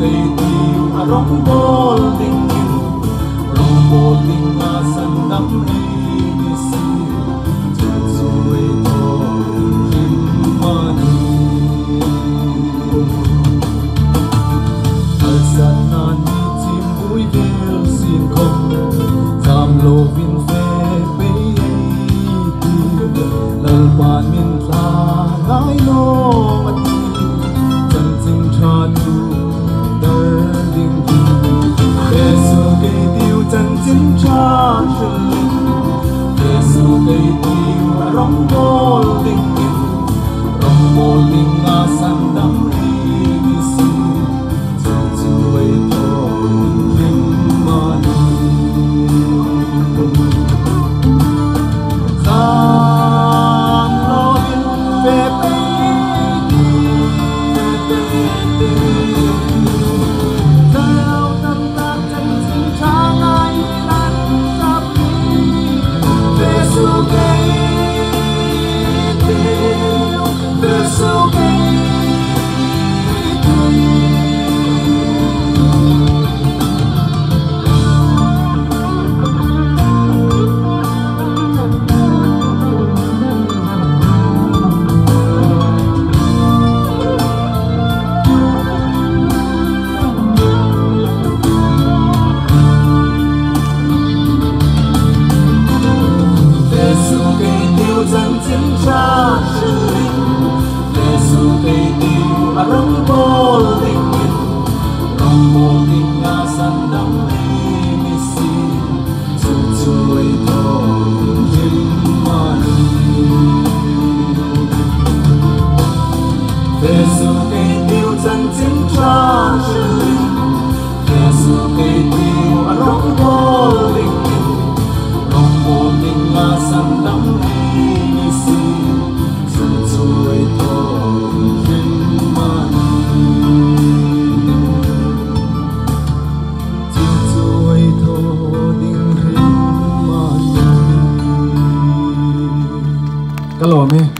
tình yêu à rong bol tình yêu rong bol tình mà sân đắm yêu tình yêu là đúng vô tình mình lòng vô tình là sẵn đắm mê mê xin rồi thôi. 嗦碗面